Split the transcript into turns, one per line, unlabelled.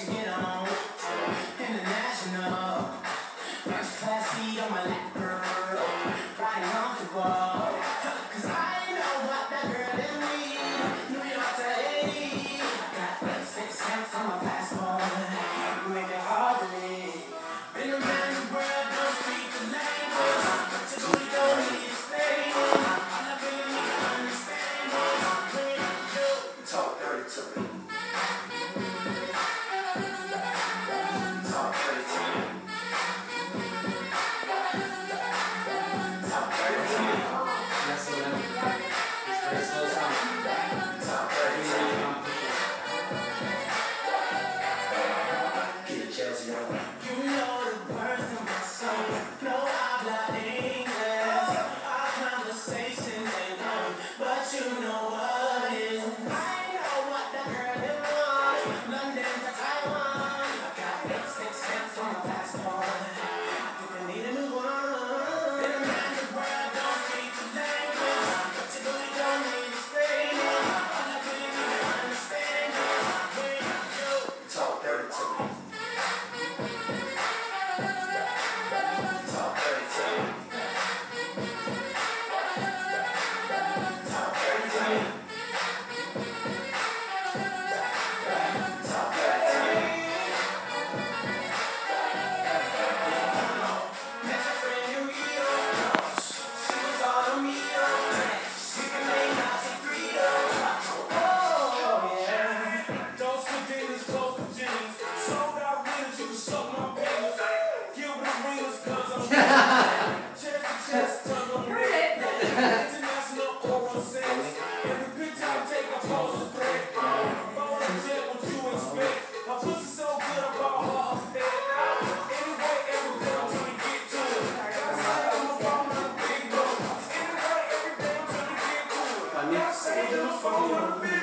you get on. International. First class seat on my lap. Don't you know? Oh, my God.